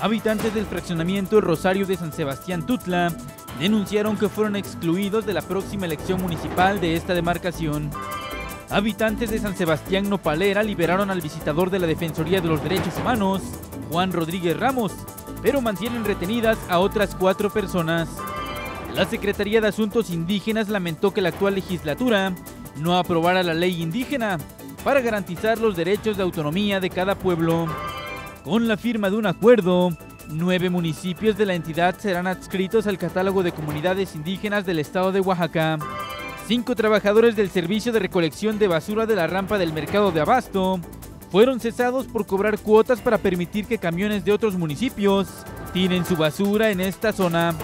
Habitantes del fraccionamiento Rosario de San Sebastián Tutla denunciaron que fueron excluidos de la próxima elección municipal de esta demarcación. Habitantes de San Sebastián Nopalera liberaron al visitador de la Defensoría de los Derechos Humanos, Juan Rodríguez Ramos, pero mantienen retenidas a otras cuatro personas. La Secretaría de Asuntos Indígenas lamentó que la actual legislatura no aprobara la ley indígena para garantizar los derechos de autonomía de cada pueblo. Con la firma de un acuerdo, nueve municipios de la entidad serán adscritos al catálogo de comunidades indígenas del estado de Oaxaca. Cinco trabajadores del servicio de recolección de basura de la rampa del mercado de Abasto fueron cesados por cobrar cuotas para permitir que camiones de otros municipios tiren su basura en esta zona.